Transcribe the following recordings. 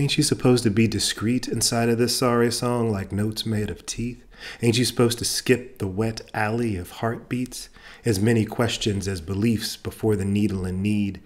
Ain't you supposed to be discreet inside of this sorry song like notes made of teeth? Ain't you supposed to skip the wet alley of heartbeats? As many questions as beliefs before the needle and need.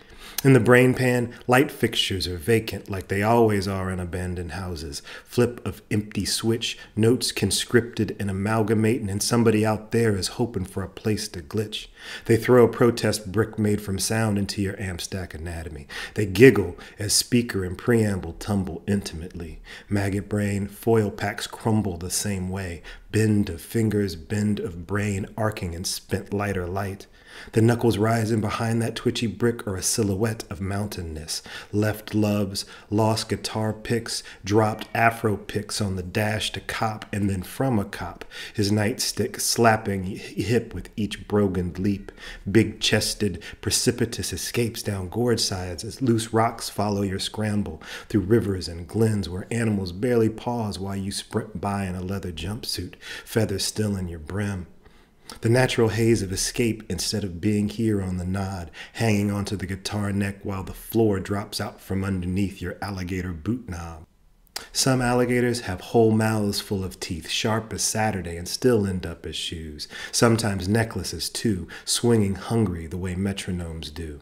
In the brain pan, light fixtures are vacant like they always are in abandoned houses. Flip of empty switch, notes conscripted and amalgamating, and somebody out there is hoping for a place to glitch. They throw a protest brick made from sound into your amp stack anatomy. They giggle as speaker and preamble tumble intimately. Maggot brain, foil packs crumble the same way. Bend of fingers, bend of brain, arcing in spent lighter light. The knuckles rising behind that twitchy brick are a silhouette of mountainness. Left loves, lost guitar picks, dropped afro picks on the dash to cop, and then from a cop, his nightstick slapping hip with each brogan leap. Big chested, precipitous escapes down gorge sides as loose rocks follow your scramble through rivers and glens where animals barely pause while you sprint by in a leather jumpsuit, feathers still in your brim. The natural haze of escape instead of being here on the nod, hanging onto the guitar neck while the floor drops out from underneath your alligator boot knob. Some alligators have whole mouths full of teeth, sharp as Saturday, and still end up as shoes. Sometimes necklaces, too, swinging hungry the way metronomes do.